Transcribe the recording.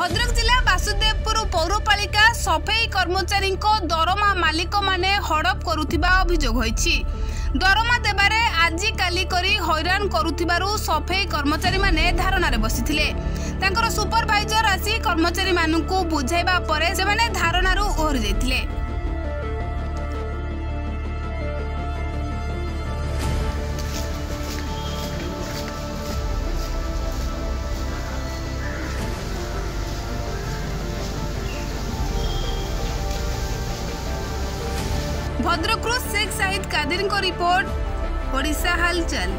ଭଦ୍ରକ ଜିଲ୍ଲା ବାସୁଦେବପୁର ପୌରପାଳିକା ସଫେଇ କର୍ମଚାରୀଙ୍କ ଦରମା ମାଲିକମାନେ ହଡପ କରୁଥିବା ଅଭିଯୋଗ ହୋଇଛି। ଦରମା ଦେବାରେ ଆଜିକାଲି କରି ହଇରାଣ କରୁଥିବାରୁ ସଫେଇ କର୍ମଚାରୀମାନେ ଧାରଣାରେ ବସିଥିଲେ। ତାଙ୍କର ସୁପରଭାଇଜର ଆସି କର୍ମଚାରୀମାନଙ୍କୁ ବୁଝାଇବା ପରେ ସେମାନେ ଧାରଣାରୁ ଓହରି ଯାଇଥିଲେ। ভদ্রকরু শেখ সাইদ কাদির রিপোর্ট ওড়িশা হালচাল